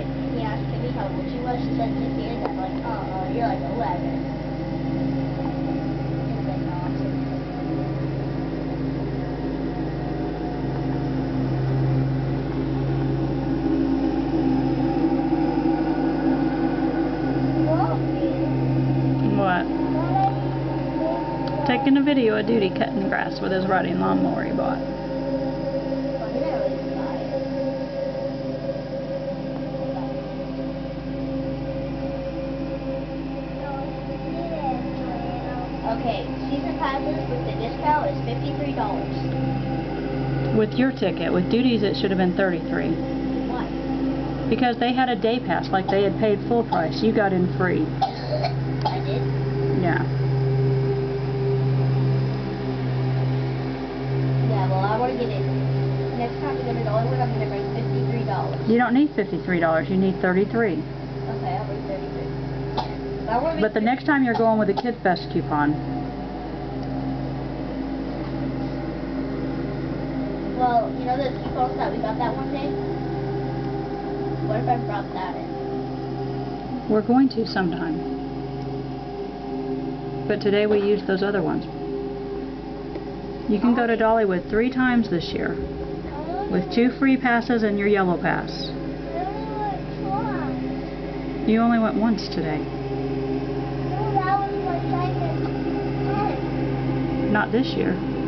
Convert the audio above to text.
And he asked how I'm like, oh, you're like 11. What? Taking a video of Duty cutting grass with his riding lawnmower he bought. Okay, season passes with the discount is fifty-three dollars. With your ticket, with duties it should have been 33 Why? Because they had a day pass, like they had paid full price. You got in free. I did. Yeah. Yeah, well, I want to get it. Next time we go to Dollywood, I'm gonna bring fifty-three dollars. You don't need $53. You need 33 Okay, I'll bring thirty-three. I want to But the next time you're going with a Kid Fest coupon, Well, you know the coupons that we got that one day? What if I brought that in? we're going to sometime. But today we used those other ones. You can go to Dollywood three times this year with two free passes and your yellow pass. You only went once today. not this year.